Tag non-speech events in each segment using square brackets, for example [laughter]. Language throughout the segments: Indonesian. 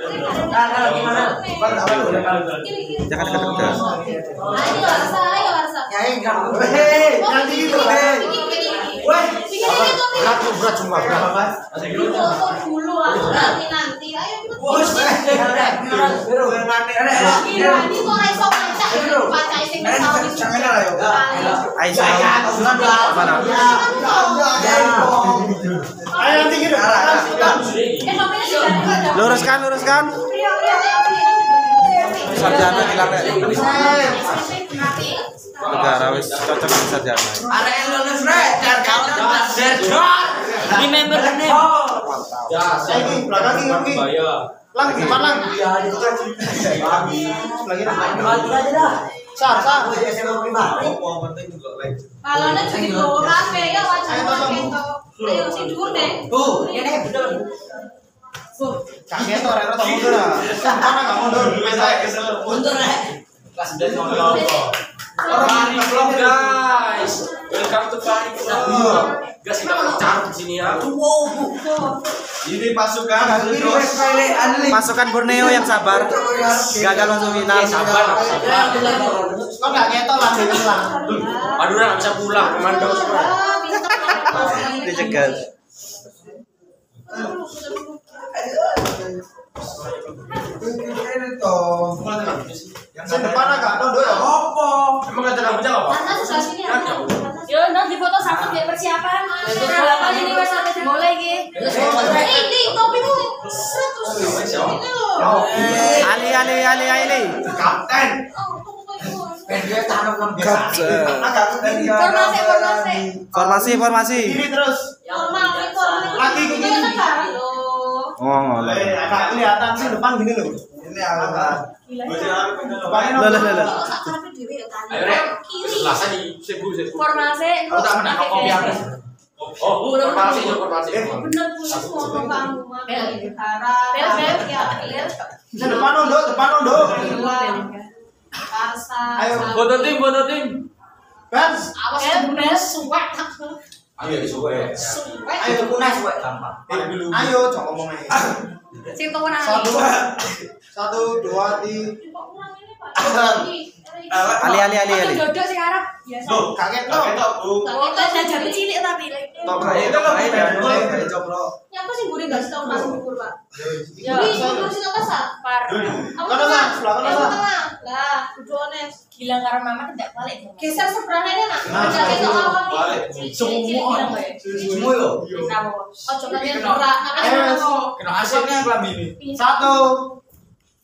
Jangan dekat-dekat. Ayo Arsa, ayo Arsa. Nanti gitu, hei. Bikin ini tuh nih. Berat, berat semua, berat. Foto dulu nanti nanti. Ayo Bos, Gila, ini kok iso ngacak ya pacai sing tau wis. Aisyah. Mana? Ayo nanti gitu. Eh, nomornya sudah. Luruskan, luruskan. Rio, Rio, Sarjana hilang. SMP Negara wis cocok dengan sarjana. Ini member ini. Lagi, belakang lagi. Lang, depan lang. Lagi, Sar, sar. Kalau nek jadi bawa kafe ya wajah keto. Ayo sing dhuwur deh. Kak Keto, Rero, tak mundur lah. Mana nggak mundur? Untuk rek. Party Club guys, welcome to Party Club. Guys kita pacar di sini ya. Ini pasukan Pasukan Borneo yang sabar. Gagal masuk final. Sabar, sabar. Kok nggak Keto lah, Dewi lah. Madura nggak bisa pulang, semua. Dicegat. Yang depan agak nunduk ya. Emang tenang bujang apa? Karena sudah sini. Yo, nang di foto satu biar persiapan. Berapa ini wes sampai dimulai iki? Ini topimu seratus. Ini loh. Ali, Ali, Ali, Ali. Kapten. Formasi, formasi. Formasi, formasi. Kiri terus. Normal. Lagi ke kiri. Loh. Oh, Eh, agak kelihatan sih depan gini loh. Ini agak. Depannya ya di sebu sebu. Formasi. Aku tak menang kopi aku. Oh, formasi itu formasi. Bener pulis ngomong kamu mah. Bel. Harap. Bel, bel. Ya, bel. Depan nunduk, depan nunduk. Karsa. Ayo. Foto tim, foto tim. Bens. Awas bel. suwek. [laughs] Ayo disuwe. Suwek. Ayo kunas, wek gampang. Ayo, jangan ngomong aja. Sing. Satu, satu, dua, tiga. [laughs] Kok Pak? Ali, Ali, Ali, Ali. Dodok sing arep biasa. Tuh, kakek tuh. Kita jajan cilik tapi like. Nyapa sih gurih gak sih tau langsung ukur, Pak? Ya. Gurih, gurih sih apa sah? Par. Aku Kono, tengah. Sa, sebelah kono, Aku Sa. tengah. Lah, kudu ones. Gila karo mama tidak balik. Geser seberangnya nak. Nah, Jadi ke awal balik. Semua. Semua yo. Ojo nanti norak. Kena asiknya kelam ini. Satu.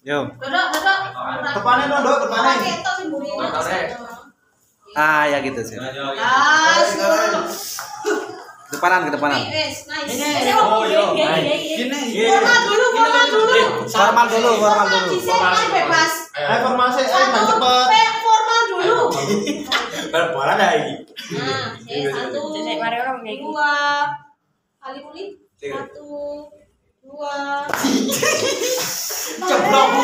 Yo. Dodok, dodok. Sih. Ah, ya gitu sih. Ah. Depanan, ke depanan. Ini. Oh, yo. Ini. Formal dulu, formal dulu. Formal dulu, formal dulu. Sini bebas. Main Satu, cepet. pe- formal dulu. Bola dah ini. Nah, satu, mari orang kayak gitu. dua, kali kuli, satu, dua, Ceblok, Bu.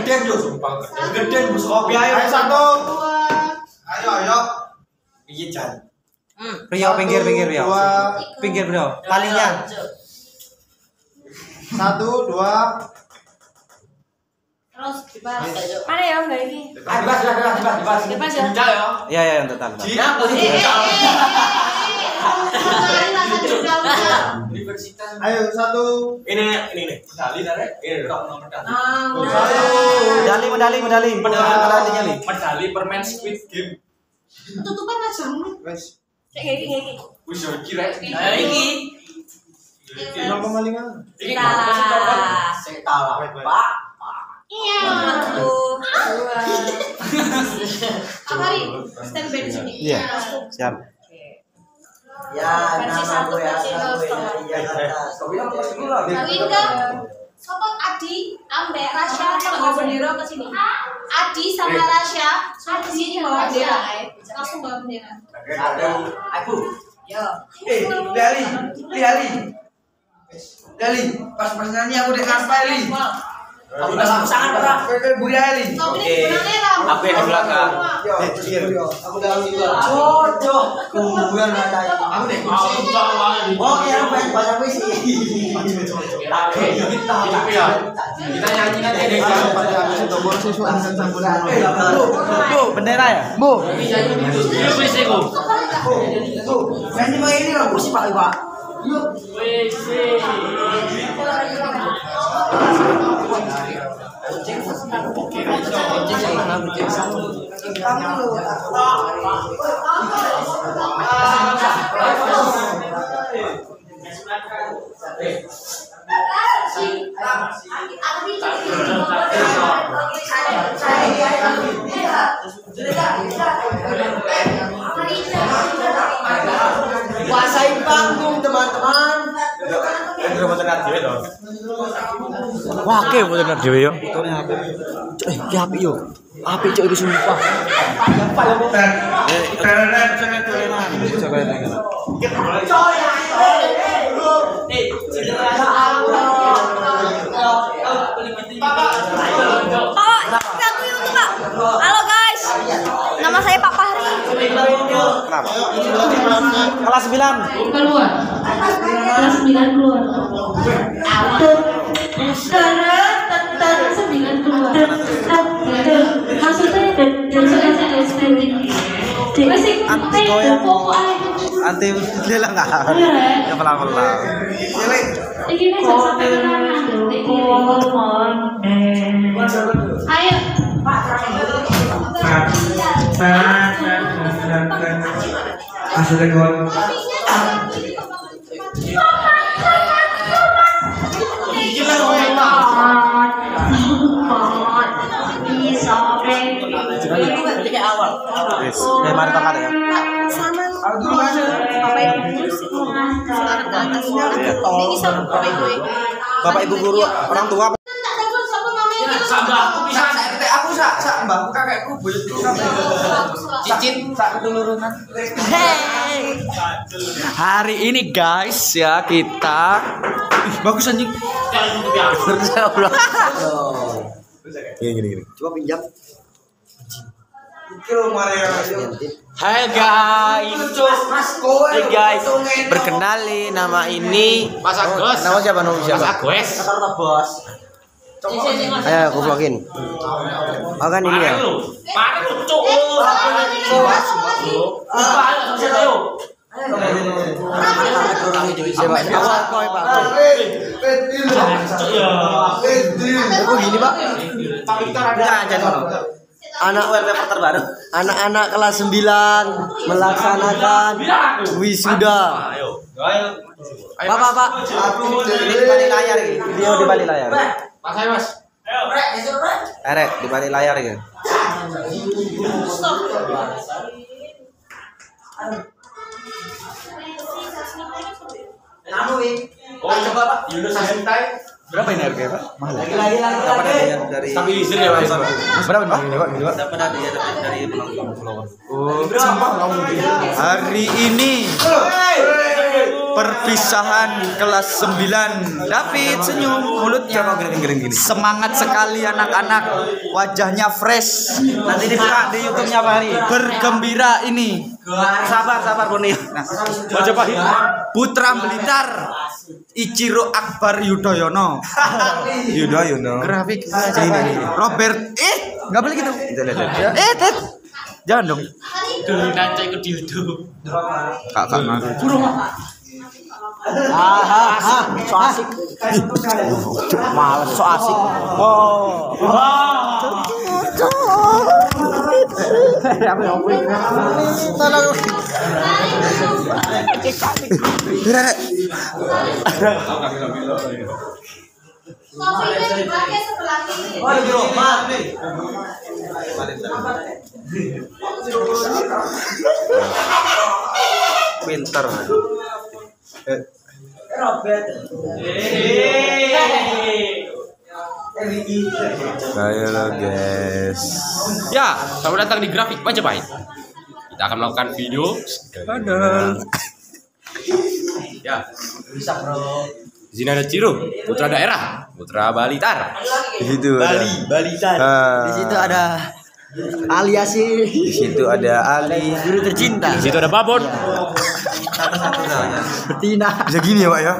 Gede yo sumpah. Gede, Bu. Kopi ayo. Ayo satu. dua, Ayo, ayo. Iya Jan. Rio, pinggir, pinggir, Rio. Pinggir, Rio. Talinya. Satu, dua. terus dibahas. Mana ya enggak ini? Ah, dibas, dibas, dibas, dibas. Dibas ya? Bujal ya. Iya, iya, yang total. Aku. Universitas. Ayo satu. Ini ini nih. Medali dari ini dong nomor medali. Ah, Satu. Medali, medali, medali. Medali, medali. Medali permen Squid Game. tutupan aja. Wes. Kayak gini gini. Wis yo kira. Nah, kemalingan. Ini apa sih copot? Saya kalah, Pak. Iya. Dua. [laughs] Apa Ri? Stand by di sini. Iya. Siap. Ya, Versi nama satu, gue ya, versi ya, dua. di Jakarta. Kau bilang apa sih dulu? Kawin ke Sopo Adi ambek Rasya bawa bendera ke sini. Adi sama Rasya suruh ke sini bawa bendera. Langsung bawa bendera. Ada aku. Yo. Eh, Dali, Dali, Dali, pas pas nyanyi aku kasih Li. Aku udah sangat rambut. Aku yang di belakang. Aku dalam juga. Jodoh. Kuburan ada. Aku deh. Oke, aku pengen puisi. Kita ya. Kita nyanyi nanti deh. Bu, bendera ya? Bu. Iya puisi ku. Nanti mau ini lah puisi Pak Puisi. Kuasain panggung teman-teman. Oke bener dhewe yo. Eh, ki apik yo. Apik cok iki sumpah. Pak. Halo guys. Nama saya Pak Fahri. Kenapa? Kelas 9. keluar kelas 9 keluar Tentara sembilan keluar maksudnya masuk SLST masih Anti goyang. pokok Anti enggak? Ya pelan-pelan. ini nih sampai kenangan ayo Wis, eh mari tongkat ya. Ini sama bapak ibu. Bapak Ibu guru, orang tua namanya? Sambah aku bisa. Aku sak sak mbakku kakekku sampai Cicit. Hari ini guys ya kita Ih, bagus anjing. Gini gini gini. Coba pinjam. Hai guys. Mas. Hai guys. Berkenali nama ini. Mas Agus. Nama siapa? Nama Mas siapa? Agus. Kata bos. Ayo aku vlogin. Oh kan ini ya. Mana lu cuk? Siapa? Aku aku Pak. Cuk ya. Gini Pak? Jangan jangan. Anak terbaru. Anak-anak kelas 9 melaksanakan wisuda. Pak, Pak, Pak. Ini di balik layar ini. Video di balik layar. Mas ayo Mas. Rek, besok rek. Erek di balik layar ini. Kamu wi. Oh coba Pak. Yunus Asintai. Berapa ini harganya, Pak? Mahal. Lagi lagi lagi. Hadiah dari Stabilizer ya Mas. Berapa Pak? Ini Pak, ini Pak. Dapat hadiah dari dari penonton. Oh, hari ini perpisahan kelas 9 David senyum mulutnya gini gini gini semangat sekali anak-anak wajahnya fresh nanti dibuka di YouTube-nya Pak Hari bergembira ini sabar sabar Borneo nah, Majapahit. Putra Blitar Ichiro Akbar Yudhoyono. Yudhoyono. Grafik. Ini, ini. Robert eh nggak boleh gitu. Eh Ted jangan dong. Dulu nanti ikut di YouTube. kak kak Ah, ah, so asik. Males so asik. Oh. Tolong. Kopinya dipakai sebelah kiri. Oh, di rumah nih. Pinter. Robert. Ayo lo guys. Ya, selamat datang di grafik Majapahit. Kita akan melakukan video. Padahal. Ya, Bisa, Bro. Di sini ada Ciro, putra daerah, putra Balitar. Di situ ada. Balitan. Ah. Di situ ada aliasi Di situ ada Ali. guru tercinta. Di situ ada Babon. Betina. Bisa gini ya, Pak ya?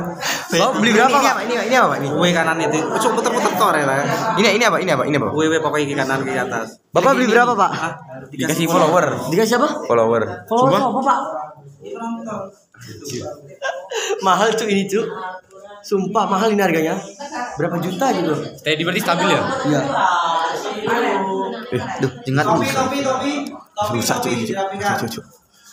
Oh, beli berapa, Ini Pak? apa? Ini ini apa, Pak? Ini. Kue kanan itu. Cuk puter-puter tor ya lah. Ini ini apa? Ini apa? Ini apa? Kue kue pokoknya ke kanan ke atas. Bapak beli berapa, Pak? Dikasih follower. Dikasih apa? Follower. Follower apa, Pak? mahal tuh ini tuh. Sumpah mahal ini harganya. Berapa juta gitu? Teddy berarti stabil ya? Iya. Eh, duh, jengat Topi topi topi. rusak cuy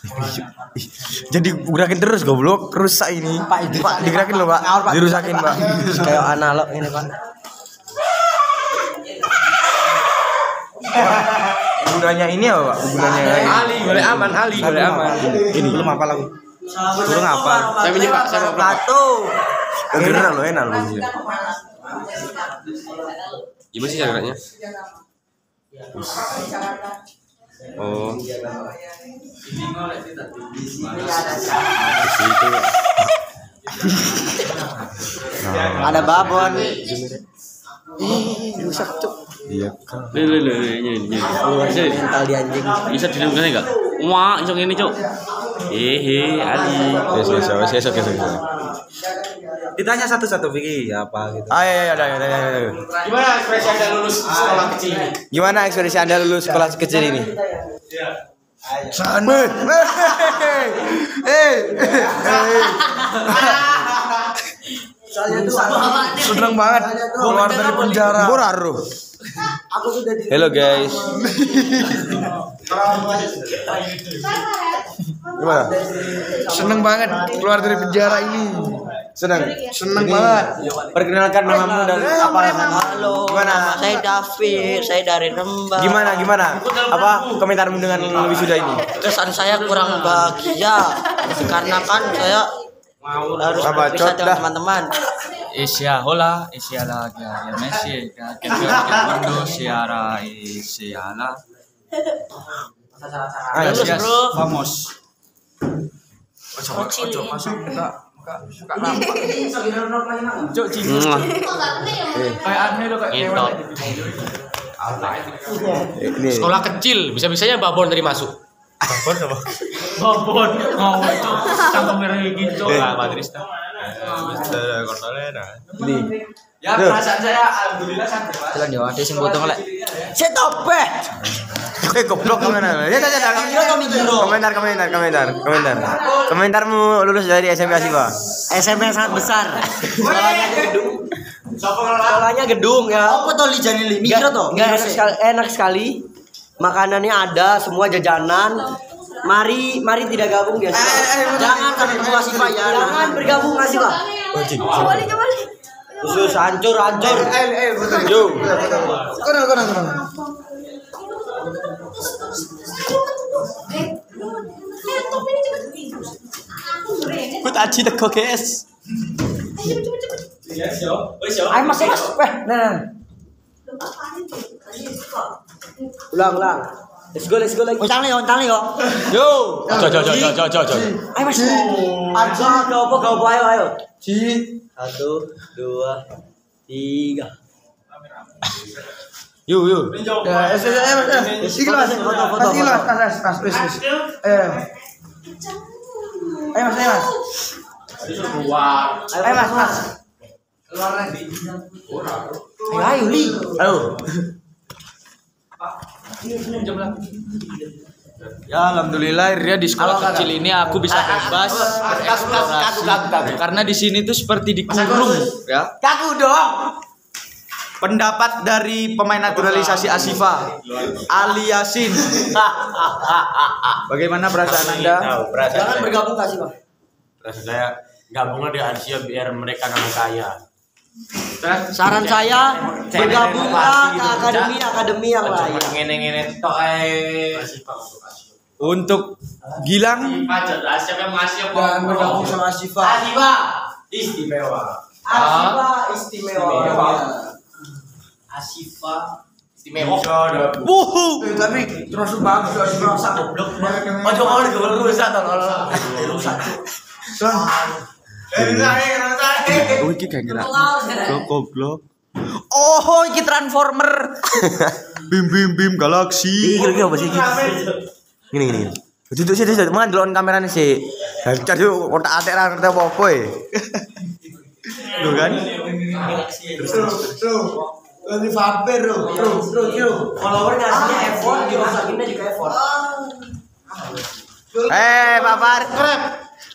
ini. Ih, Jadi gerakin terus goblok, rusak ini. Pak, Pak digerakin loh, Pak. Dirusakin, Pak. [laughs] Kayak analog ini, Pak. Gunanya ini apa, Pak? Gunanya Ali, boleh aman, Ali, boleh aman. Ini belum apa lagi. Kurang apa? Saya minjem Pak, saya mau Pak. Satu. Kegeran loh, enak loh. bunyinya. Gimana sih caranya? Oh. Ada babon. Iya. Lih, lih, lih, ini, ini. Mental di anjing. Bisa didengarkan enggak? Wah, isok ini, Cuk. Hehe, Ali. Yes, yes, yes, yes, yes. Ditanya satu-satu Vicky apa gitu. Ah, ya, ya, ya, ya, ya, ya. Gimana ekspresi Anda lulus sekolah kecil ini? Gimana ekspresi Anda lulus sekolah kecil ini? Sana. Eh. Seneng banget keluar dari penjara. Boraru. Aku sudah di Halo guys. Gimana? Seneng banget keluar dari penjara ini. Seneng, seneng banget. Perkenalkan namamu dan apa Halo, Gimana? nama saya David, saya dari Rembang. Gimana gimana? Apa komentarmu dengan wisuda ini? Kesan saya kurang bahagia karena kan saya harus Apa, berpisah dengan teman-teman. Asia hola, Asia la. Ya Messi, que que cuando se hará Asia la. Gracias, bro. vamos. Cuk, cing. Kayak aneh lo kayak Ngentot. Ini. Sekolah kecil, bisa-bisanya Babon tadi masuk. Babon, mau cuk, cangkem merah gitu. Lah, Madrid. Ini. Ya Duh. perasaan saya alhamdulillah santai. Mas. Jalan yo, ada sing potong lek. Saya tope. Eh goblok komentar. Ya ya ya. Komentar komentar komentar komentar. Komentarmu lulus dari SMP Asifa. SMP yang sangat besar. Sekolahnya gedung. Sekolahnya gedung ya. Apa tuh lijani li? Mikro tuh. Enggak enak sekali, enak sekali. Makanannya ada, semua jajanan. Mari, mari tidak gabung biasa. Jangan sampai bergabung Asifa ya. Jangan bergabung Asifa. Kembali kembali. Khusus hancur, hancur. Yo. Kono, kono, kono. Eh, topi ini cepet. Aku brand. Kut aji teko guys. Ayo mas, mas. Eh, nah, nah. Ulang, ulang. Let's go, let's go lagi. Untang nih, untang nih yo. Yo. Jo, jo, jo, jo, jo, jo. Ayo mas. Arjo, gak apa, gak apa, ayo, ayo. Satu, dua, tiga. Yo yo. Ya, es, es, es, es. Mas, foto, foto, foto. Eh. Ayo mas, ayo mas. Ayo mas, mas. Ayo, ayo, li. Ayo. Ya alhamdulillah akhirnya di sekolah kecil ini aku bisa bebas. Karena di sini tuh seperti dikurung ya. Kaku dong. Pendapat dari pemain naturalisasi Asifa Ali Yasin. Bagaimana perasaan Anda? Jangan bergabung kasih bang. Rasa saya gabunglah di Asia biar mereka nama kaya. Saran saya bergabunglah ke akademi akademi yang lain. ae. Untuk Gilang Jangan bergabung sama Asifa. Asifa istimewa. Asifa istimewa. Asifa istimewa. Wuhu. Tapi terus bagus Asifa sak goblok. Ojo mau digabung rusak tolong. Rusak. Oh iki gak. Goblok goblok. Oh iki transformer. [laughs] bim bim bim galaksi. Iki kira apa sih? Gini gini. Duduk sih, duduk. Mana delok kamerane sih? Cari otak atek ra ngerti apa-apa e. Lho kan? Ini vampir bro. Bro, bro, bro. Follower ngasihnya effort, dirusakinnya juga effort. Eh, Bapak Krep.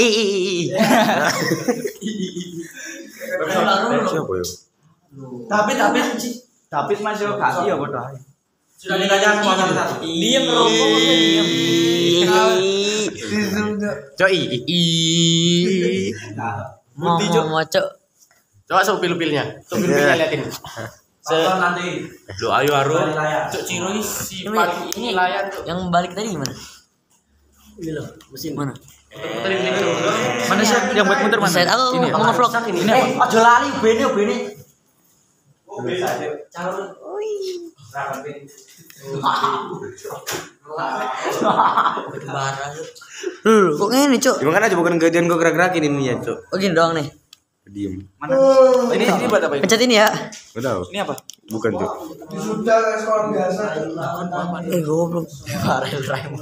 I i i. Siapa yo? Tapi tapi tapi masih kaki ya bodoh. Sudah ditanya semua satu-satu. Diam rokok Cok i i. i. Budi cok. Cok. Coba sok pil-pilnya. Sok pil-pilnya liatin. Se nanti. Lu ayo aru. Cok Ciro ini si paling ini layar tuh. Yang balik tadi gimana? Ini loh, mesin mana? Mana sih yang buat muter mana? Aku Ini ya? mau ngevlog. Ini apa? Eh, aja lali bene bene. Oh, bisa aja. Loh, [laughs] kok ngene, Cuk? Gimana aja bukan gedean gua gerak-gerakin ini ya, Cok. Oh, gini doang nih. Diem. Mana? Ini ini buat apa ini? Pencet ini ya. Tahu. Ini apa? Bukan, Cok. Sudah sekolah biasa. Eh, goblok.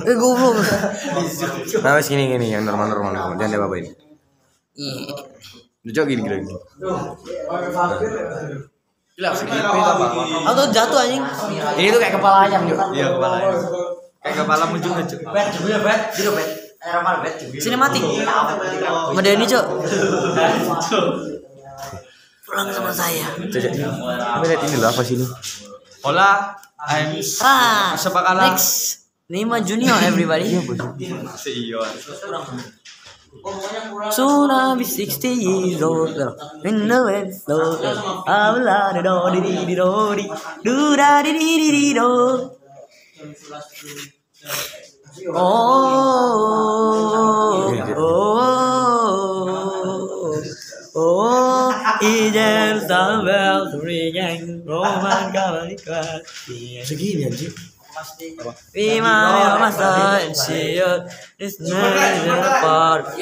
Eh, goblok. Nah, wes gini gini yang normal-normal. normal. Jangan apa-apain. Ih, Cok gini gini. gini. Gila, tuh jatuh anjing. Ini tuh kayak kepala ayam. Iya kepala. Kayak kepala juga cok. Bet, bet. Jadi bet. Normal bet. Sinematik. Medeni, Cuk. Pulang sama saya. Cok. Cok. Coba lihat ini loh apa sih ini? Hola, I'm Ah, Sepakala. next. Nima Junior, everybody. Soon I'll be 60 years old. In the west, so I will la do di di di do di do da di di di di do. Oh, oh, oh, ijen sambil ringing roman ke Segini. Bima masa insight is never apart.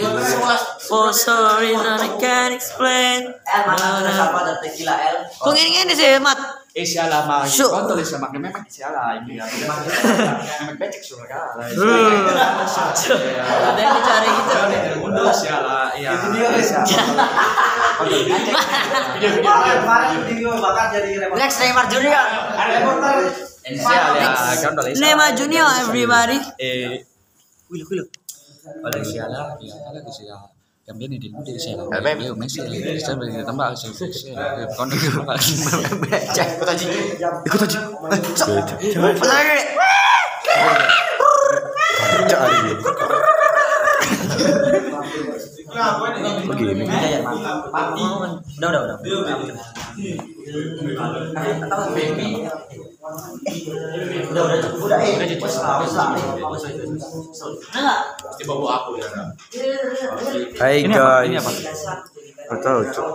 For some reason I can't explain. Sih mat? Eh siala mah. Syuk. Kau tulis sama kemek siala ini ya. Kemek becek sudah kalah. Ada yang dicari gitu. Mundur siala. Iya. Kemarin video bakat jadi remote. Next Neymar Junior. Reporter. Neymar Junior everybody. Eh. Wilo wilo. Siala, ya kalau Cambian di dulu dari siala. Yo Messi, beri tambah sih. Kon Ikut aja. Ikut aja. Begini. Udah udah udah. Udah udah udah eh. Pasti bawa aku ya. Hai guys. apa? Gak tahu, Cok.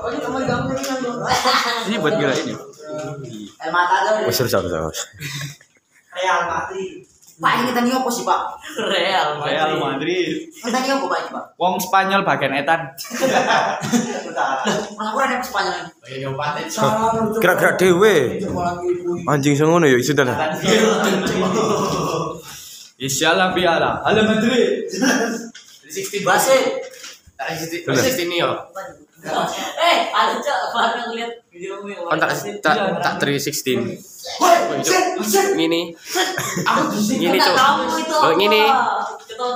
Ini buat gila ini. Oh. Real Madrid. Pak, ini tadi apa sih, Pak? Real. Real Madrid. Tadi apa? Pak? Wong Spanyol bagian etan. [laughs] Gerak-gerak dewe. Anjing sengono ya sudah lah. Insyaallah biala. Halo Madrid. 16 Basit. Tak 16 16 ini yo. Eh, ada lihat videomu yang Kan tak tak tak 316. Ini nih. Ini Kita tuh. tahu itu Oh, apa. ini. Kita tahu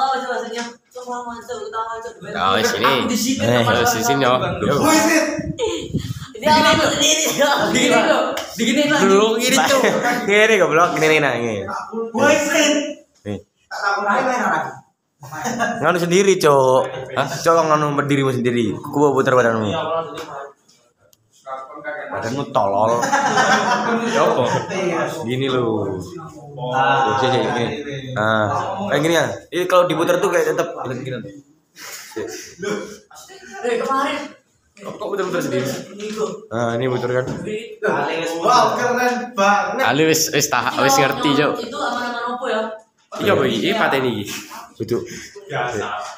aja kita masuk. Oh, sini. Aku di sini. Eh, di sini yo. Dia aku sendiri. Begini loh. Begini lah. Dulu gini tuh. Gini goblok, gini nih nah, ini. Nih. Nganu sendiri, Cok. Hah? Cok nganu berdirimu sendiri. Ku putar badanmu. badanmu tolol [laughs] ya apa gini loh Tuh, sini, sini, gini. Nah, kayak gini ya. Ini kalau diputar tuh kayak tetap gini. gini. Kok putar-putar sendiri? Nah, ini putar kan. Wow, keren banget. Ali wis wis tah wis ngerti, Cuk. Itu aman-aman apa ya? Iya, Bu. Iki pateni iki. Duduk.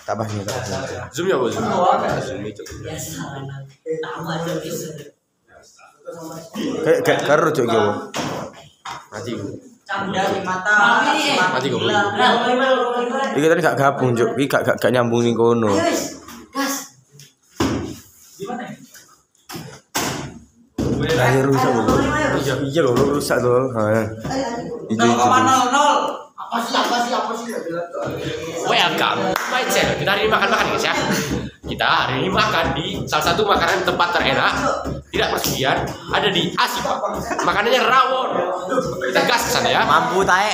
Tambah ini, tambah ini. Zoom ya, Bu. Zoom. Itu. Kayak kayak karo cok. Mati. Bu. Canda di mata. Mati kok. Iki tadi gak gabung cok. Iki gak gak, gak nyambung ning kono. Ayo rusak loh. Iya, iya loh, rusak loh. Ha. Itu itu. Apa sih, apa sih, apa sih? Welcome my channel. Kita hari ini makan-makan guys ya. Kita hari ini makan di salah satu makanan tempat terenak tidak persegian ada di Asipa. Makanannya rawon. Kita gas ke sana ya. Mampu tae.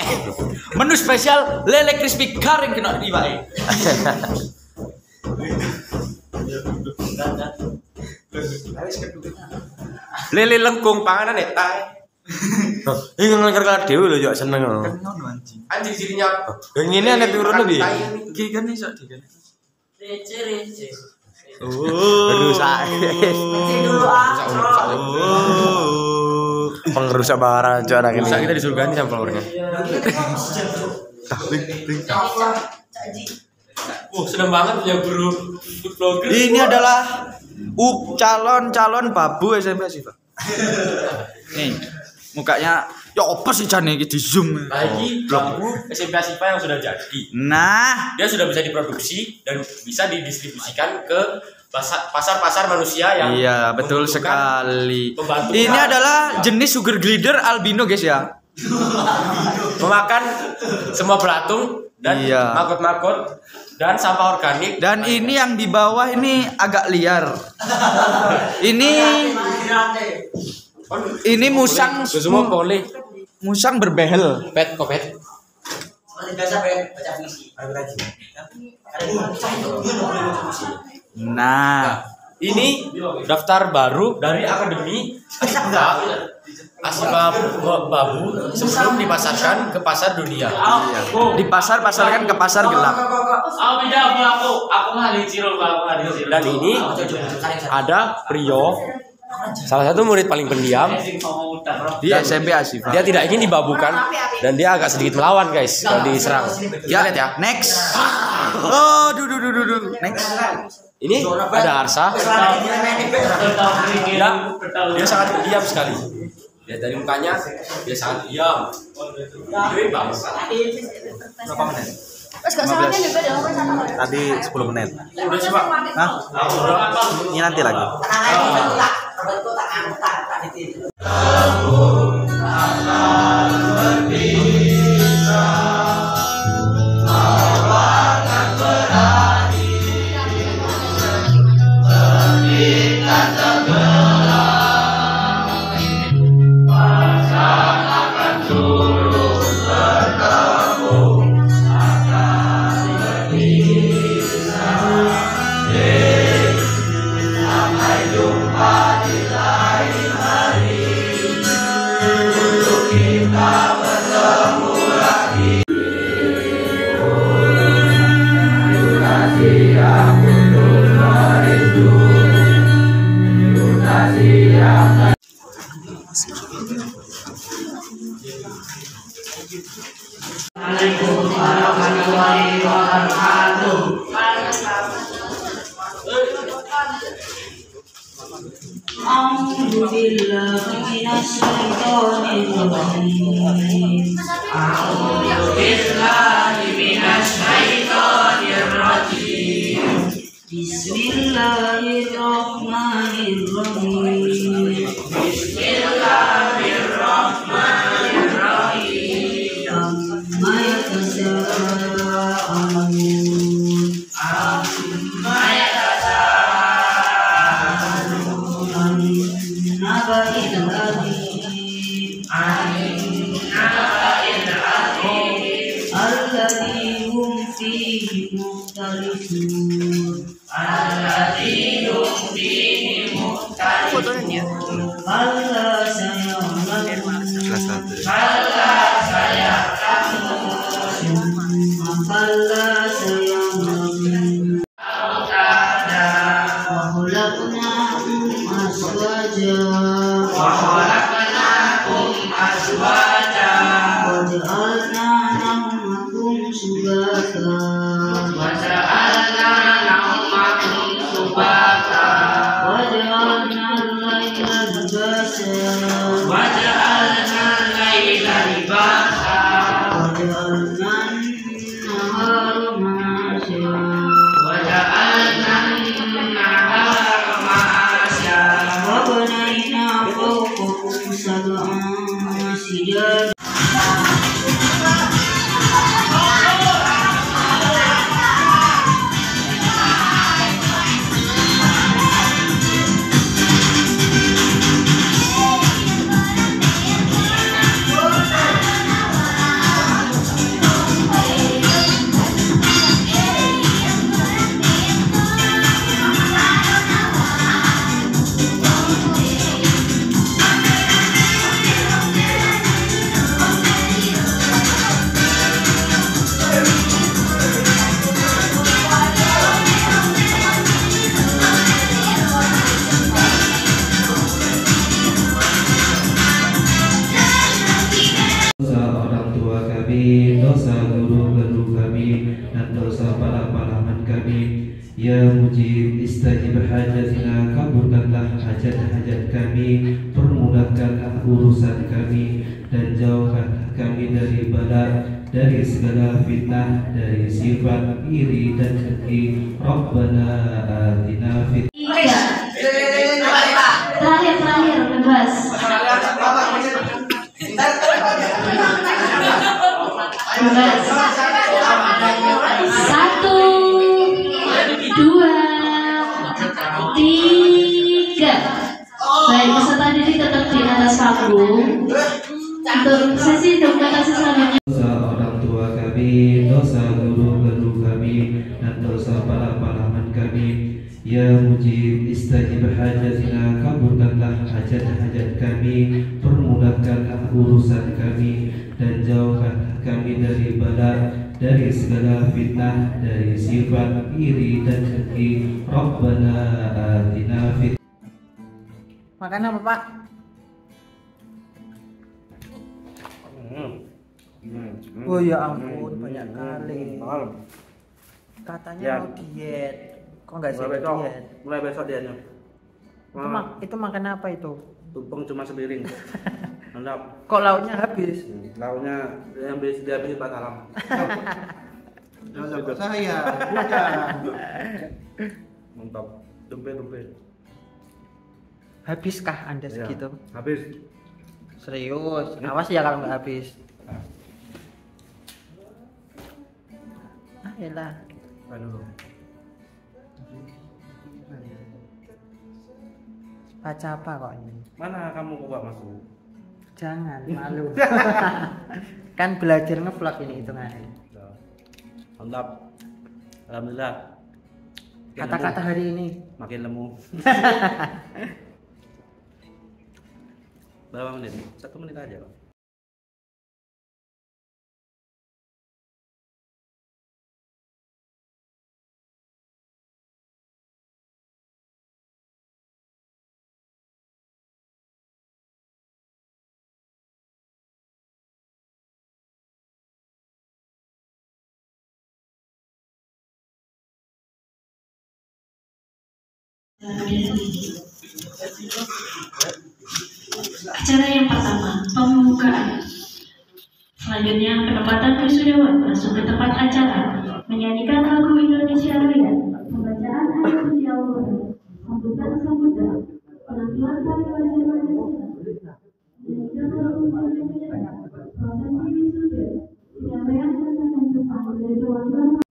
Menu spesial lele crispy garing kena diwae. Lele lengkung panganan ya. Tai. Ini ngelar dewe lho, Cok, seneng. lho. Anjing sirinya. Yang ini aneh turun lebih. Iki kan iso di kan. Receh, receh. Rusak. dulu ah. Oh. Pengrusak barang Cok anak ini. Kita disuruh ganti sama followernya. Wah, seneng banget punya guru vlogger. Ini adalah up calon-calon babu SMP sih, Pak. Nih, mukanya ya apa sih jane iki di zoom. Lagi blog SMP Asipa yang sudah jadi. Nah, Dia sudah bisa diproduksi dan bisa didistribusikan ke pasar- pasar-pasar manusia yang iya betul sekali. pembantu Ini adalah jenis sugar glider albino guys ya. [laughs] memakan semua belatung dan Iya. maggot-maggot dan sampah organik Dan ini yang di bawah ini agak liar. [laughs] Ini ini musang semua boleh musang berbehel. pet baca puisi. Nah, ini daftar baru dari akademi Asipa Babu sebelum dipasarkan ke pasar dunia di pasar pasarkan ke pasar gelap. Dan ini ada Prio salah satu murid paling pendiam. Di SMP Asifa. dia tidak ingin dibabukan dan dia agak sedikit melawan guys kalau diserang. Ya, lihat ya. Next. Oh, duh, duh, duh, duh, duh. Next. ini ada Arsa. Dia, dia sangat pendiam sekali. Lihat dari mukanya dia sangat diam ini bangsa. Berapa menit? Terus gak salah kan juga dong, sama Tadi 10 menit. udah sih pak Hah? Ini Abba, in dan dosa para pahlawan kami. Ya mujib istajib hajatina, kabulkanlah hajat-hajat kami, permudahkanlah urusan kami, dan jauhkan kami dari bala, dari segala fitnah, dari sifat iri dan dengki. Rabbana atina fit Terakhir terakhir bebas. Bebas. Dosa guru-guru kami, dan dosa para pahlawan kami. Ya mujib istajib hajatina, kabulkanlah hajat-hajat kami, permudahkanlah urusan kami, dan jauhkan kami dari bala, dari segala fitnah, dari sifat iri dan dengki. Rabbana atina fit Makan apa pak? Oh ya ampun banyak kali. Katanya Ya. mau diet. Kok nggak sih mulai besok diet? mulai besok dia nya Itu, mak itu makan apa itu? tumpeng cuma sepiring [laughs] mantap Kok lauknya habis? lauknya yang beli dia beli pas alam saya. [laughs] mantap tempe tempe Habiskah anda Ya, segitu? habis Serius? Awas ya kalau nggak habis. Ah, aduh. Baca apa kok ini? mana kamu kok masuk? Jangan, [laughs] malu. [laughs] kan belajar ngevlog ini hitungannya. mantap. Alhamdulillah. Kata-kata hari ini. makin lemu. [laughs] Berapa menit? Satu menit aja kok Acara yang pertama, pembukaan. Selanjutnya, penempatan wisudawan masuk ke tempat acara, menyanyikan lagu Indonesia Raya, pembacaan ayat suci Al-Quran, sambutan-sambutan, penampilan tari wajah Pancasila, menyanyikan lagu Indonesia, prosesi wisuda, penyampaian pesan-pesan dari perwakilan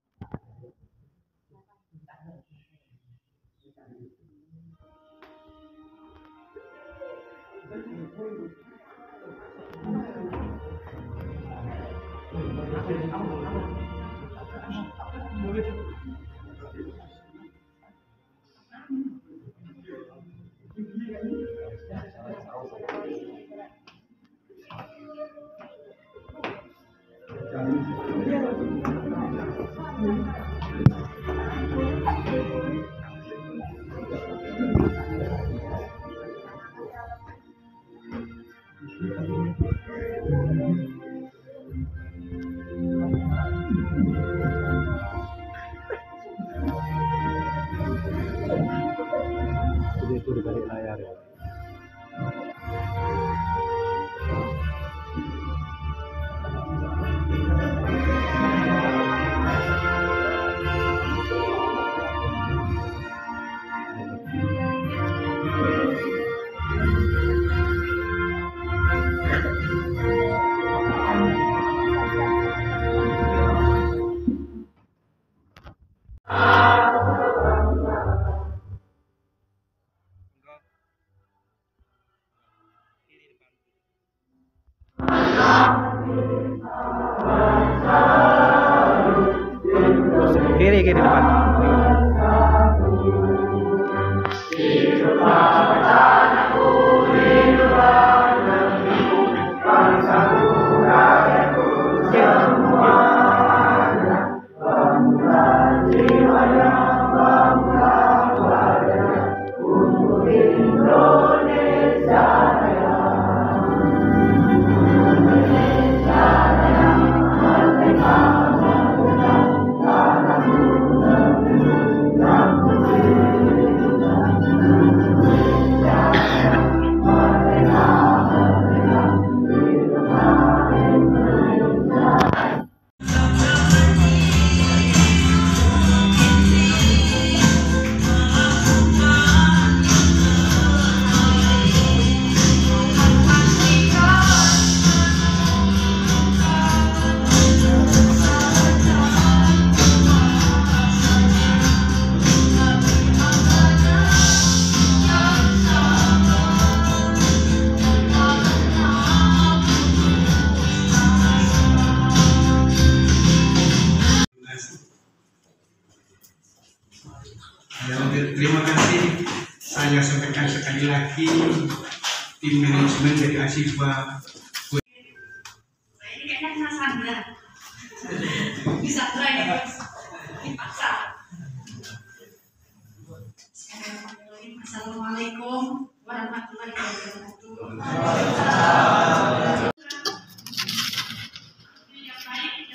lagi tim manajemen dari Asifa Ini kayaknya kena sandra. Bisa try nih, Mas. Dipaksa. Assalamualaikum warahmatullahi wabarakatuh.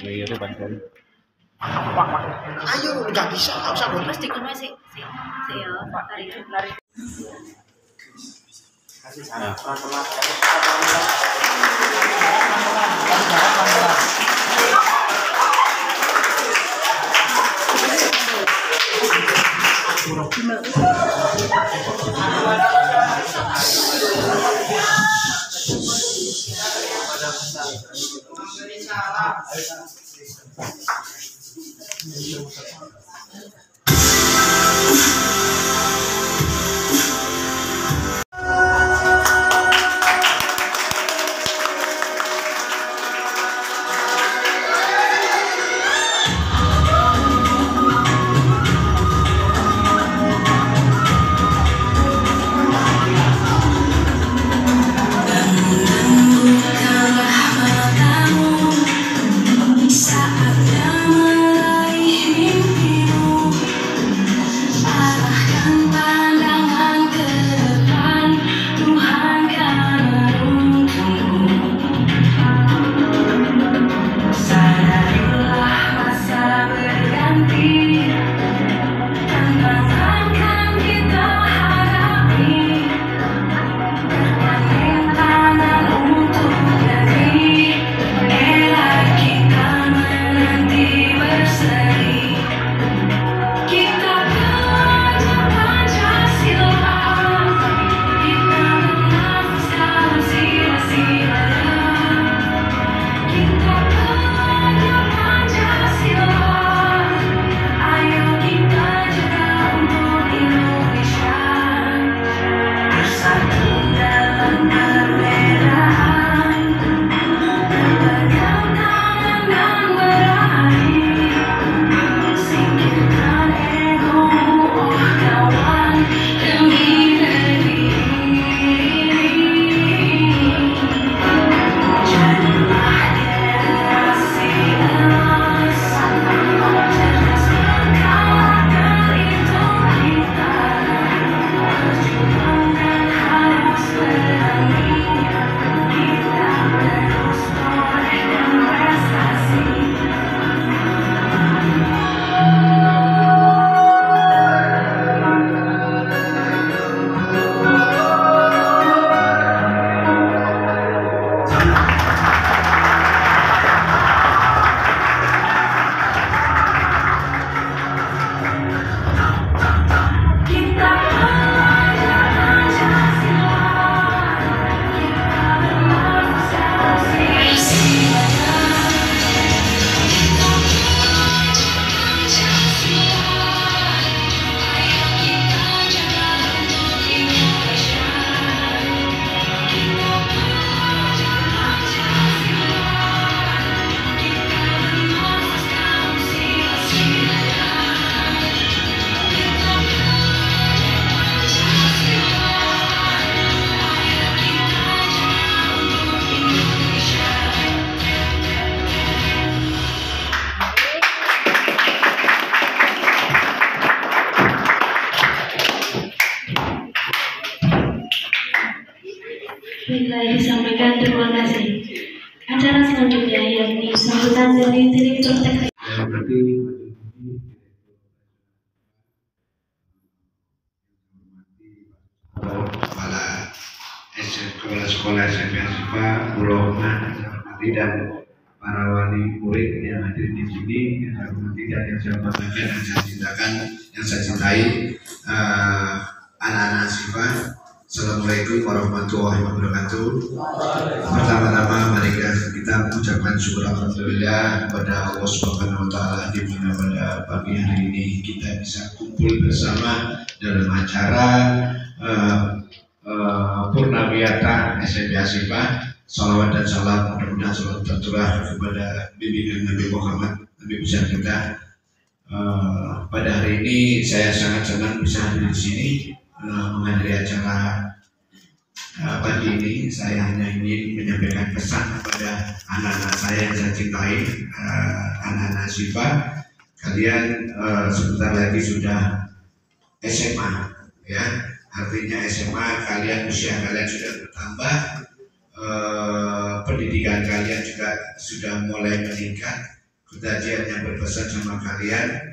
Iya, itu pancari. Ayo, nggak bisa, nggak usah Mas dikon sih. Sih, sih ya. Tarik. Tarik. kasih sana teman-teman Warahmatullahi wabarakatuh. Pertama-tama mari kita mengucapkan syukur alhamdulillah kepada Allah Subhanahu wa taala di mana pada pagi hari ini kita bisa kumpul bersama dalam acara uh, uh, Purnawiyata SMP Asifah. Salawat dan salam mudah-mudahan selalu tercurah kepada bimbingan Nabi Muhammad Nabi besar kita. Uh, pada hari ini saya sangat senang bisa hadir di sini uh, menghadiri acara pagi ini. Saya hanya ingin menyampaikan pesan kepada anak-anak saya yang saya cintai, uh, anak-anak Siva. Kalian uh, sebentar lagi sudah SMA, ya. Artinya SMA kalian usia kalian sudah bertambah, uh, pendidikan kalian juga sudah mulai meningkat. Kejadian yang berpesan sama kalian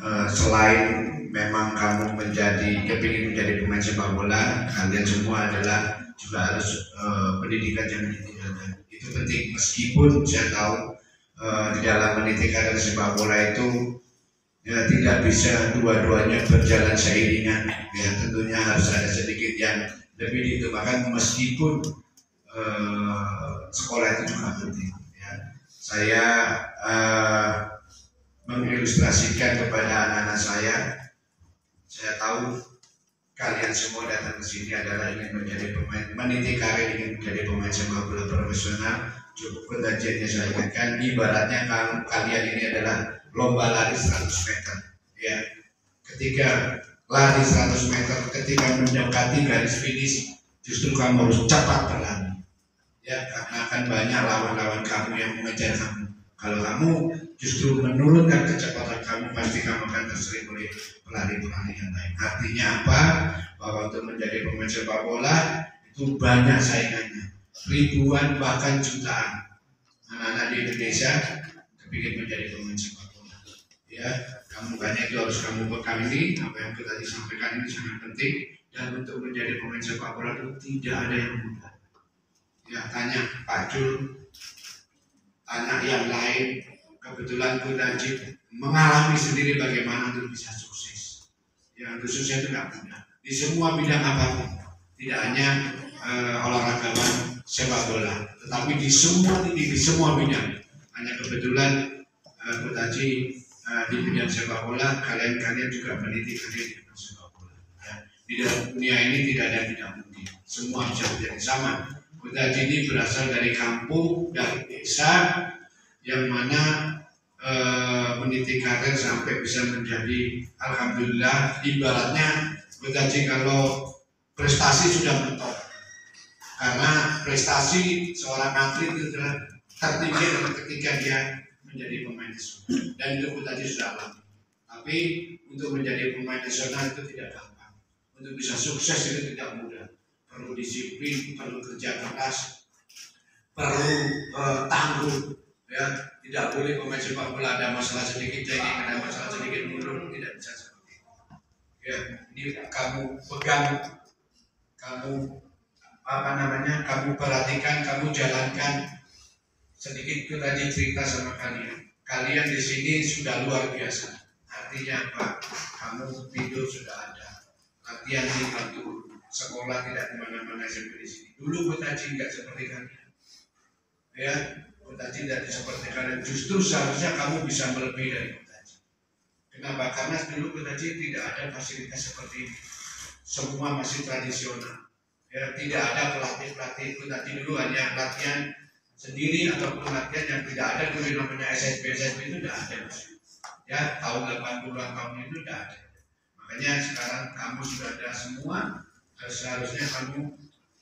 Eh, selain memang kamu menjadi kepingin menjadi pemain sepak bola, kalian semua adalah juga harus eh, pendidikan yang ditinggalkan. Itu penting meskipun saya tahu eh, di dalam meniti karir sepak bola itu ya, tidak bisa dua-duanya berjalan seiringan. Ya tentunya harus ada sedikit yang lebih diutamakan meskipun eh, sekolah itu juga penting. Ya. Saya eh, mengilustrasikan kepada anak-anak saya. Saya tahu kalian semua datang ke sini adalah ingin menjadi pemain, meniti karir ingin menjadi pemain sepak bola profesional. Cukup pendajiannya saya ingatkan, ibaratnya kalian ini adalah lomba lari 100 meter. Ya, ketika lari 100 meter, ketika mendekati garis finish, justru kamu harus cepat berlari. Ya, karena akan banyak lawan-lawan kamu yang mengejar kamu. Kalau kamu justru menurunkan kecepatan kamu, pasti kamu akan tersering oleh pelari-pelari yang lain. Artinya apa? Bahwa untuk menjadi pemain sepak bola itu banyak saingannya, ribuan bahkan jutaan anak-anak di Indonesia kepingin menjadi pemain sepak bola. Ya, kamu banyak itu harus kamu bekam ini. Apa yang kita disampaikan ini sangat penting dan untuk menjadi pemain sepak bola itu tidak ada yang mudah. Ya, tanya Pak Jul, anak yang lain kebetulan pun Najib mengalami sendiri bagaimana untuk bisa sukses. Ya untuk sukses itu tidak mudah. Di semua bidang apa pun. Tidak hanya uh, olahragawan sepak bola. Tetapi di semua di, di semua bidang. Hanya kebetulan uh, Coach Haji uh, di bidang sepak bola kalian-kalian juga meniti karir di bidang sepak bola. Ya. di dunia ini tidak ada tidak mungkin semua bisa menjadi sama. Coach Haji ini berasal dari kampung dari desa yang mana e, meniti karir sampai bisa menjadi alhamdulillah ibaratnya bergaji kalau prestasi sudah mentok. Karena prestasi seorang atlet itu adalah tertinggi ketika dia menjadi pemain nasional. Dan itu tadi sudah alami. Tapi untuk menjadi pemain nasional itu tidak gampang. Untuk bisa sukses itu tidak mudah. Perlu disiplin perlu kerja keras perlu uh, tangguh ya tidak boleh pemain sepak bola ada masalah sedikit cengeng ada masalah sedikit mundur tidak bisa seperti itu. Ya ini kamu pegang kamu apa namanya kamu perhatikan kamu jalankan. Sedikit itu tadi cerita sama kalian. Kalian di sini sudah luar biasa. Artinya apa? Kamu tidur sudah ada. Latihan di kantor sekolah tidak ke mana-mana seperti di sini. Dulu kita nggak seperti kalian. Ya Kutaji tidak seperti kalian. Justru seharusnya kamu bisa melebihi dari Kutaji kenapa? karena dulu Kutaji tidak ada fasilitas seperti ini. Semua masih tradisional. Ya tidak ada pelatih-pelatih Kutaji dulu hanya latihan sendiri ataupun latihan yang tidak ada dulu namanya SSB SSB itu tidak ada. Ya tahun 80-an tahun itu tidak ada. Makanya sekarang kamu sudah ada semua seharusnya kamu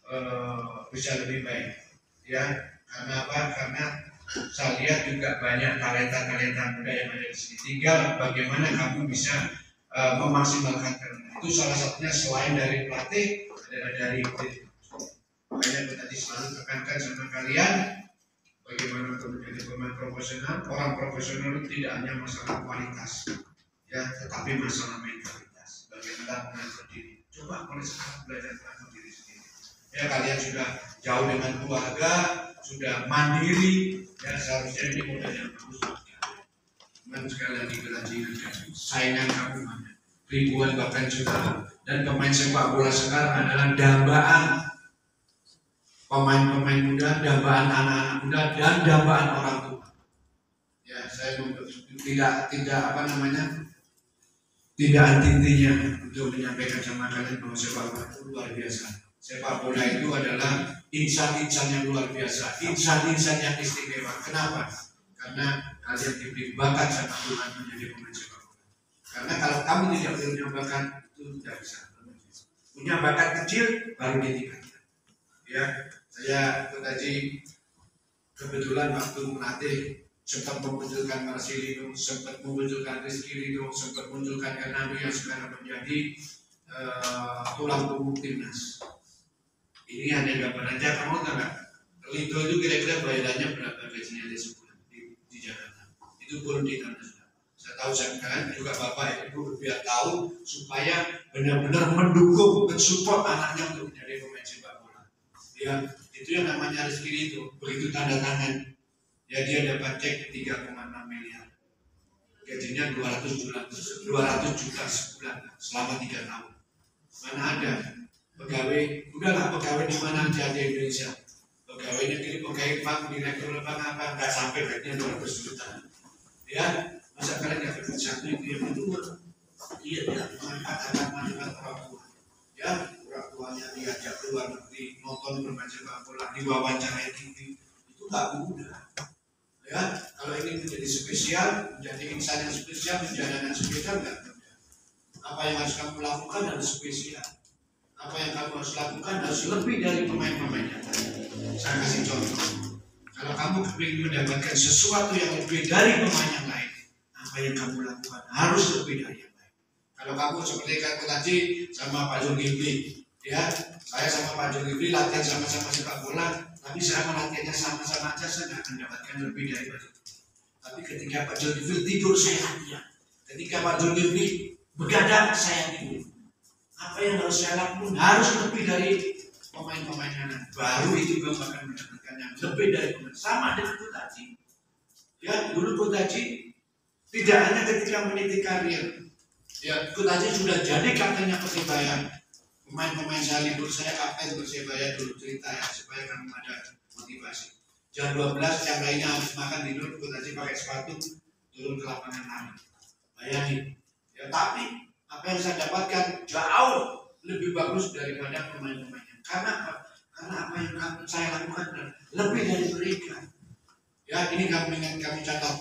uh, bisa lebih baik. Ya karena apa? Karena saya lihat juga banyak talenta-talenta muda yang ada di sini. Tinggal bagaimana kamu bisa uh, memaksimalkan talenta. Itu salah satunya selain dari pelatih adalah dari Makanya tadi selalu tekankan sama kalian bagaimana untuk menjadi pemain profesional. Orang profesional itu tidak hanya masalah kualitas, ya, tetapi masalah mentalitas. Bagaimana mengatur diri. Coba mulai sekarang belajar mengatur diri sendiri. Ya kalian sudah jauh dengan keluarga, sudah mandiri, ya seharusnya ini modal yang bagus. Cuman sekali lagi kita ingatkan, saingan kamu mana? Ribuan bahkan jutaan. Dan pemain sepak bola sekarang adalah dambaan pemain-pemain muda, dambaan anak-anak muda, dan dambaan orang tua. Ya, saya tidak tidak apa namanya tidak anti-intinya untuk menyampaikan sama kalian bahwa sepak bola itu luar biasa. Sepak bola itu adalah insan-insan yang luar biasa, insan-insan yang istimewa. Kenapa? Karena kalian diberi bakat sama Tuhan menjadi pemain sepak bola. Karena kalau kamu tidak punya bakat itu tidak bisa. Punya bakat kecil baru ditingkatkan. Ya, saya Haji kebetulan waktu melatih sempat memunculkan Marcelino, sempat memunculkan Rizky Ridho, sempat memunculkan Hernando yang sekarang menjadi eh, tulang punggung timnas. Ini hanya gambaran aja, kamu tahu nggak? Ridho itu kira-kira bayarannya berapa gajinya dia sebulan di, di Jakarta? Itu pun di sudah. Saya tahu sekarang juga bapak ibu biar tahu supaya benar-benar mendukung, mensupport anaknya untuk menjadi pemain sepak bola. Ya, itu yang namanya Rizky itu begitu tanda tangan ya dia dapat cek 3,6 miliar gajinya 200 juta 200 juta sebulan selama tiga tahun mana ada pegawai udahlah pegawai di mana aja di Indonesia. Pegawai negeri pegawai bank direktur bank apa nggak sampai gajinya 200 juta. Ya masa kalian nggak yang kedua iya tidak memanfaatkan manfaat orang tua. Ya orang tuanya diajak keluar negeri nonton sepak bola diwawancarai TV itu nggak mudah. Ya kalau ini menjadi spesial menjadi insan yang spesial menjadi anak spesial nggak mudah. Apa yang harus kamu lakukan harus spesial apa yang kamu harus lakukan harus lebih dari pemain-pemain yang lain. Saya kasih contoh. Kalau kamu ingin mendapatkan sesuatu yang lebih dari pemain yang lain apa yang kamu lakukan harus lebih dari yang lain. Kalau kamu seperti kata tadi sama Pak Zulkifli ya saya sama Pak Zulkifli latihan sama-sama sepak bola tapi saya latihannya sama-sama aja saya akan dapatkan lebih dari Pak tapi ketika Pak Zulkifli tidur saya latihan ketika Pak Zulkifli begadang saya tidur apa yang harus saya lakukan? Harus lebih dari pemain-pemain yang lain. Baru itu kamu akan mendapatkan yang lebih dari pemain. Sama dengan Kutaji ya dulu Kutaji tidak hanya ketika meniti karir. Ya Kutaji sudah jadi kaptennya Persibaya pemain-pemain saya libur saya kapten Persibaya dulu cerita ya supaya kamu ada motivasi. Jam 12 yang lainnya habis makan tidur Kutaji pakai sepatu turun ke lapangan lari bayangin. Ya tapi apa yang saya dapatkan jauh lebih bagus daripada pemain-pemainnya. Karena apa? Karena apa yang kamu, saya lakukan lebih dari mereka. Ya ini kamu ingat kamu catat.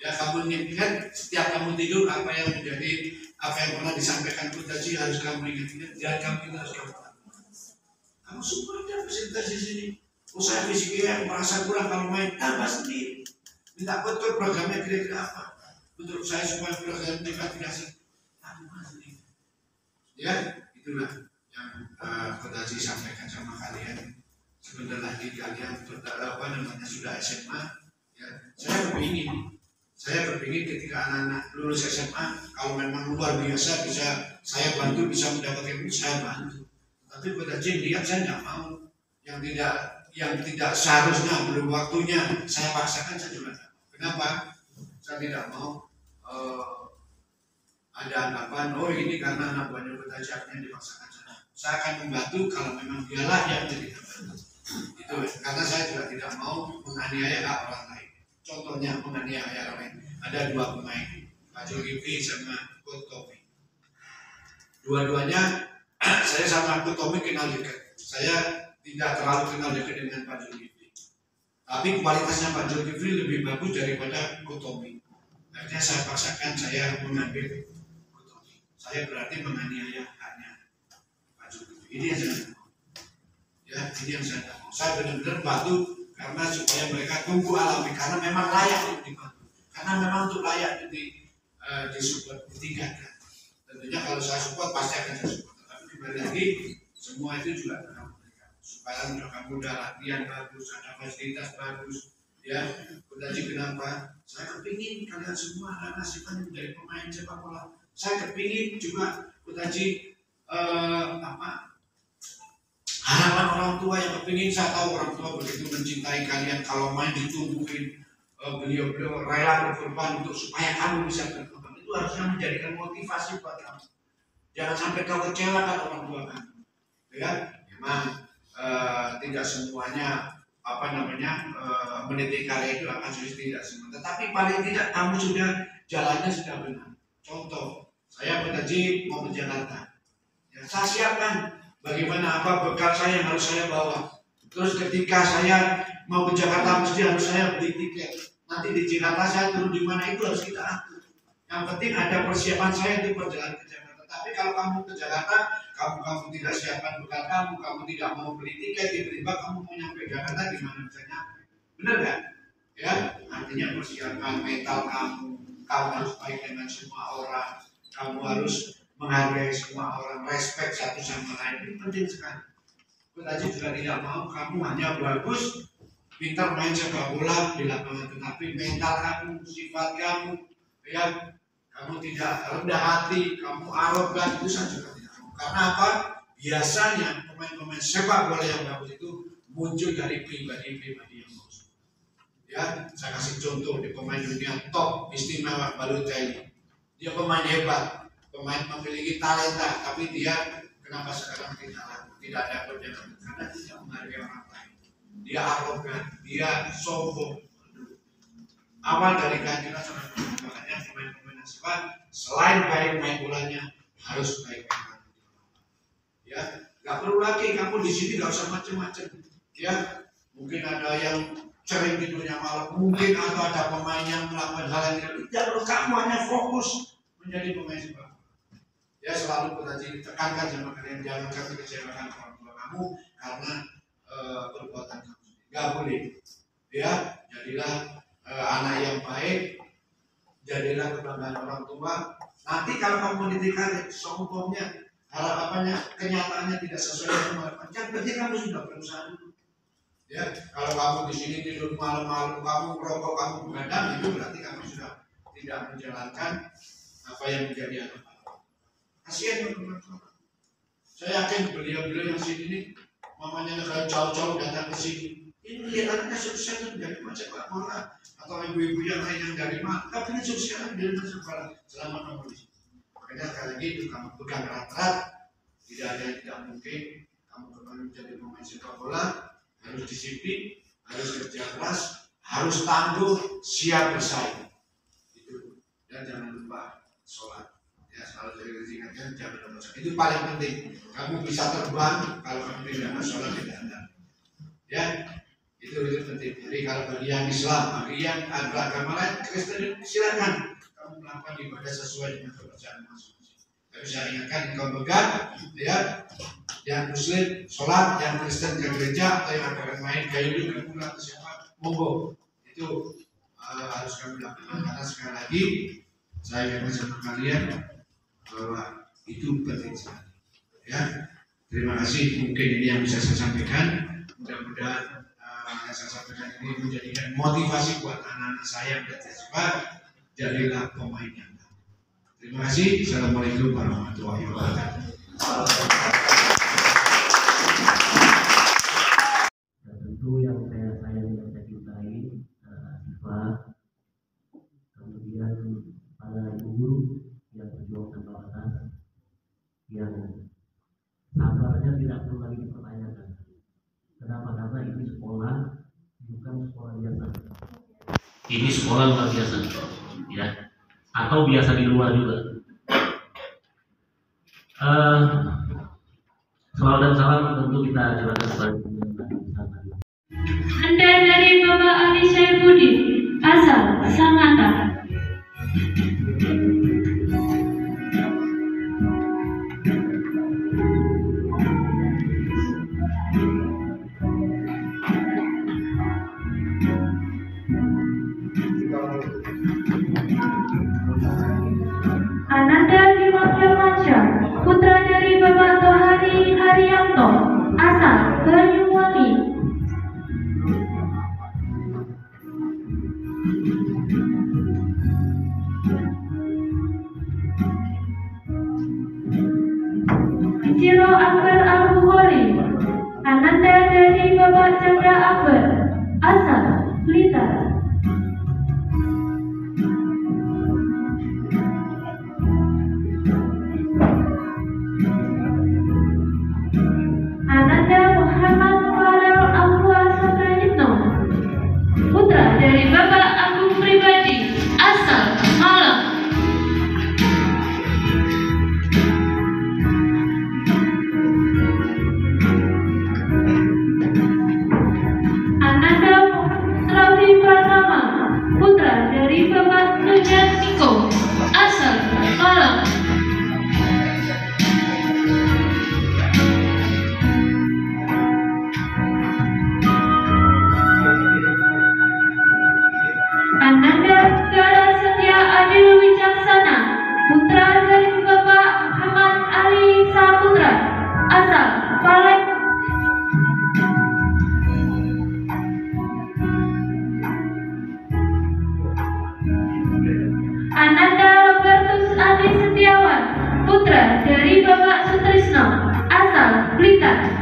Ya kamu ingat setiap kamu tidur apa yang menjadi apa yang pernah disampaikan Kutaji harus kamu ingat-ingat dan kamu harus kamu kamu semua ada fasilitas di sini. Usaha fisiknya yang merasa kurang kalau main tambah sendiri. Minta betul programnya kira-kira apa? Untuk saya supaya program lakukan sendiri ya itulah yang uh, sampaikan sama kalian. Sebentar lagi kalian ber- apa namanya sudah SMA ya. Saya kepingin saya kepingin ketika anak-anak lulus SMA kalau memang luar biasa bisa saya bantu bisa mendapatkan saya bantu. Tapi pada Jin lihat saya nggak mau. Yang tidak yang tidak seharusnya belum waktunya saya paksakan saya juga kenapa? Saya tidak mau eh, ada anggapan oh ini karena anak buahnya bertajaknya dipaksakan sana saya akan membantu kalau memang dialah yang jadi itu karena saya juga tidak mau menganiaya orang lain. Contohnya menganiaya orang lain. Ada dua pemain Pak Zulkifli sama Tommy. Dua-duanya [clears throat] saya sama Tommy kenal dekat. Saya tidak terlalu kenal dekat dengan Pak Zulkifli tapi kualitasnya Pak Zulkifli lebih bagus daripada Tommy. Akhirnya saya paksakan saya mengambil saya berarti menganiaya haknya Pak Zulkifli ini yang saya mau. Ya ini yang saya mau. Saya benar-benar bantu karena supaya mereka tunggu alami karena memang layak untuk dibantu. Karena memang untuk layak di uh, disupport ditingkatkan. Tentunya kalau saya support pasti akan saya support. Tapi kembali lagi semua itu juga tentang mereka. Supaya mereka mudah latihan bagus ada fasilitas bagus Ya, Kundaji kenapa? Saya kepingin kalian semua anak nasibnya menjadi pemain sepak bola. Saya kepingin juga Kundaji eh, apa harapan orang tua yang kepingin saya tahu orang tua begitu mencintai kalian. Kalau main ditumbuhin eh, beliau-beliau rela berkorban untuk supaya kamu bisa berkembang itu harusnya menjadikan motivasi buat kamu. Jangan sampai kau kecewa kan orang tua kamu. Ya memang eh, tidak semuanya apa namanya eh, mendidik karya itu akan sulit tidak semua. Tetapi paling tidak kamu sudah jalannya sudah benar. Contoh saya bergaji mau ke Jakarta. Ya, saya siapkan bagaimana apa bekal saya yang harus saya bawa. Terus ketika saya mau ke Jakarta mesti harus saya beli tiket. Nanti di Jakarta saya turun di mana itu harus kita atur. Yang penting ada persiapan saya untuk perjalanan ke Jakarta. Tapi kalau kamu ke Jakarta kamu kamu tidak siapkan bekal kamu kamu tidak mau beli tiket tiba-tiba kamu mau nyampe Jakarta gimana bisa nyampe? Benar kan ya artinya persiapan mental kamu kamu harus baik dengan semua orang kamu harus menghargai semua orang respect satu sama lain. Itu penting sekali. Tadi juga tidak mau kamu hanya bagus pintar main sepak bola di lapangan tetapi mental kamu sifat kamu ya kamu tidak rendah hati kamu arogan itu saya juga tidak mau. Karena apa? Biasanya pemain-pemain sepak bola yang bagus itu muncul dari pribadi-pribadi yang bagus. Ya saya kasih contoh di pemain dunia top istimewa Balotelli dia pemain hebat pemain memiliki talenta tapi dia kenapa sekarang tidak tidak dapat jabatan karena tidak menghargai orang lain. Dia arogan dia sombong. Awal dari kehadiran seorang pemain makanya pemain-pemain nasional selain baik main bolanya harus baik main ya nggak perlu lagi kamu di sini nggak usah macam-macam ya mungkin ada yang sering tidurnya malam mungkin atau ada pemain yang melakukan hal yang tidak perlu kamu hanya fokus menjadi pemain sepak ya selalu kita tekankan sama kalian jangan kasih kecewakan orang tua kamu karena e, perbuatan kamu. Nggak boleh. Ya jadilah e, anak yang baik jadilah kebanggaan orang tua. Nanti kalau kamu kalian sombongnya harapannya kenyataannya tidak sesuai dengan harapan yang penting kamu sudah berusaha dulu. Ya kalau kamu di sini tidur malam-malam kamu merokok kamu begadang itu berarti kamu sudah tidak menjalankan apa yang menjadi harapan kasihan teman-teman. Saya yakin beliau-beliau yang sini ini mamanya negara jauh-jauh datang ke sini. Ini lihat anaknya sukses dari macam Mola atau ibu-ibu yang lain yang dari mana tapi ini sukses dari macam sekolah selama kamu di makanya sekali lagi itu kamu pegang erat-erat tidak ada yang tidak mungkin. Kamu kembali menjadi pemain sepak bola. Harus disiplin harus kerja keras harus tangguh siap bersaing. Itu. Dan jangan lupa sholat. Ya selalu dari ingatkan jangan lupa sholat itu paling penting. Kamu bisa terbang kalau kamu tidak sholat tidak ada. Ya itu itu penting. Jadi kalau bagi yang Islam bagi yang agama lain Kristen silakan. Kamu melakukan ibadah sesuai dengan kepercayaan masing-masing. Tapi saya ingatkan kau pegang ya yang muslim sholat yang Kristen ke gereja atau yang agama lain kayu itu kamu ke siapa monggo. Itu uh, harus kami lakukan. Karena sekali lagi saya ingin sama kalian bahwa itu penting sekali ya terima kasih. Mungkin ini yang bisa saya sampaikan. Mudah-mudahan uh, yang saya sampaikan ini menjadikan motivasi buat anak-anak saya yang berjasa jadilah pemain yang baik. terima kasih. Assalamualaikum warahmatullahi wabarakatuh. Tentu yang saya sayang dan saya cintai adalah siswa, kemudian para ibu guru yang berjuang tanpa batas, yang sabarnya tidak perlu lagi dipertanyakan. Kenapa? Karena ini sekolah bukan sekolah biasa. Ini sekolah luar biasa, ya, atau biasa di luar juga. Eh, Salawat dan salam tentu kita ajarkan kepada Anda dari Bapak Ali Saifuddin, asal Sangatta. Dari Bapak Sutrisno, asal Blitar.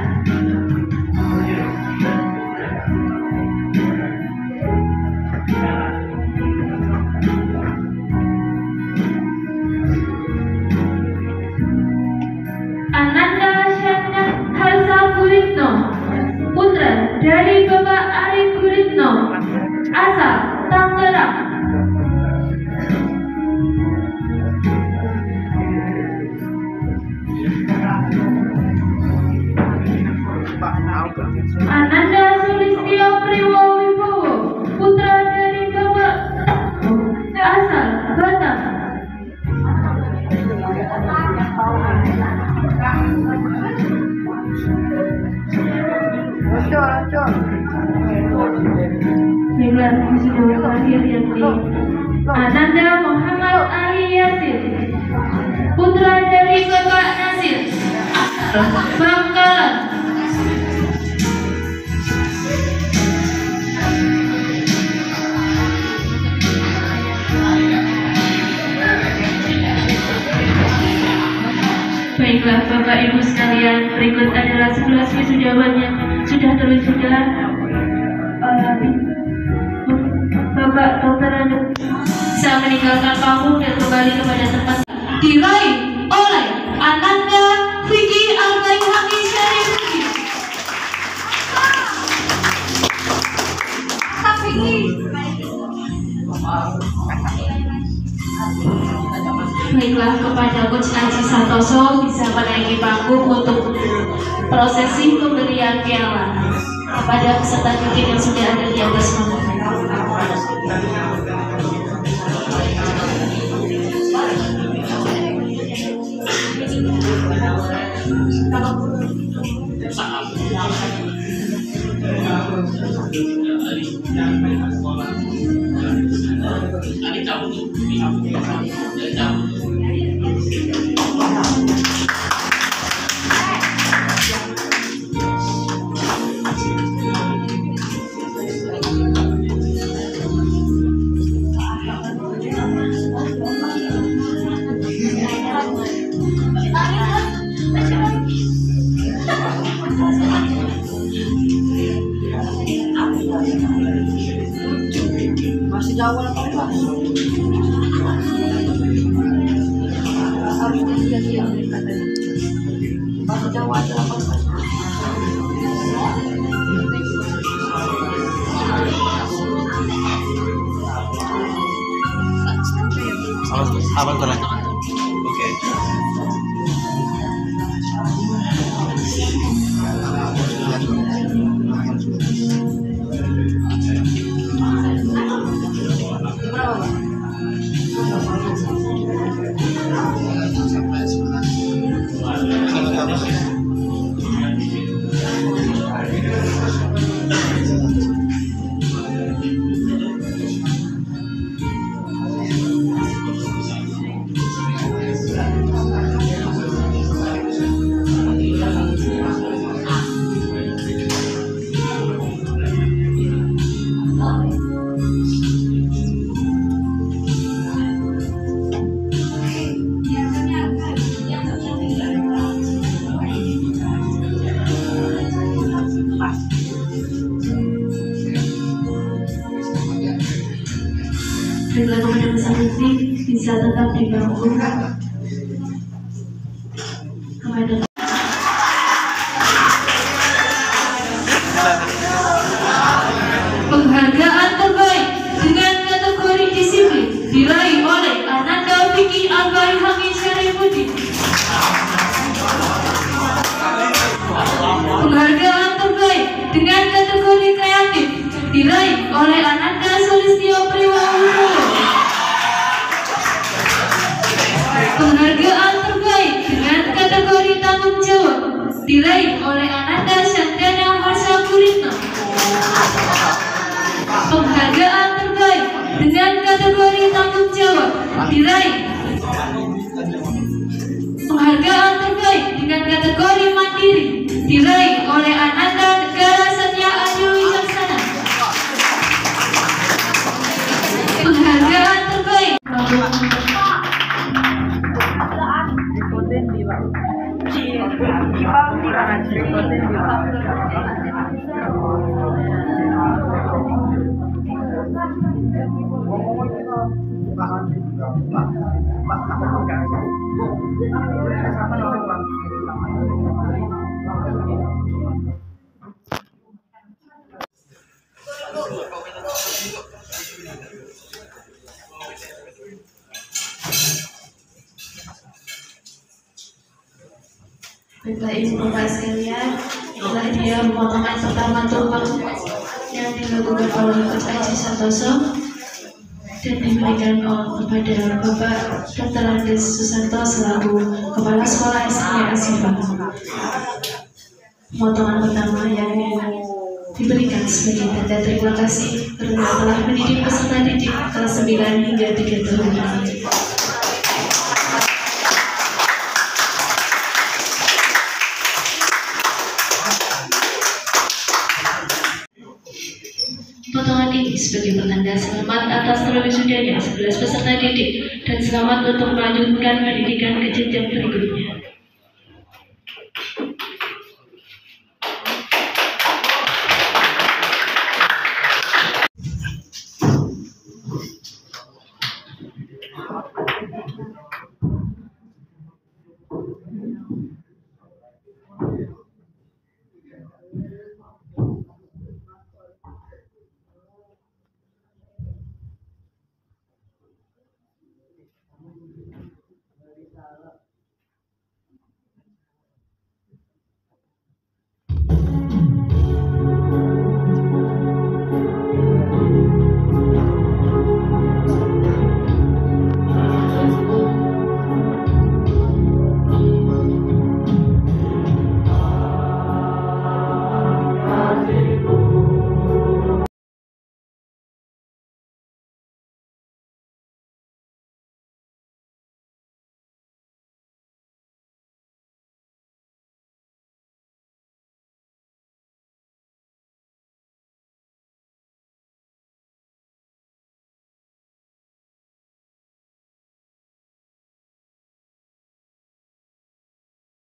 Bisa tetap di Santoso dan diberikan kepada Bapak Dr. Andes Susanto selaku Kepala Sekolah SMA Asifa. Pemotongan pertama yang diberikan sebagai tanda terima kasih karena telah mendidik peserta didik kelas 9 hingga 3 tahun selamat atas terwisudanya 11 peserta didik dan selamat untuk melanjutkan pendidikan ke jenjang berikutnya.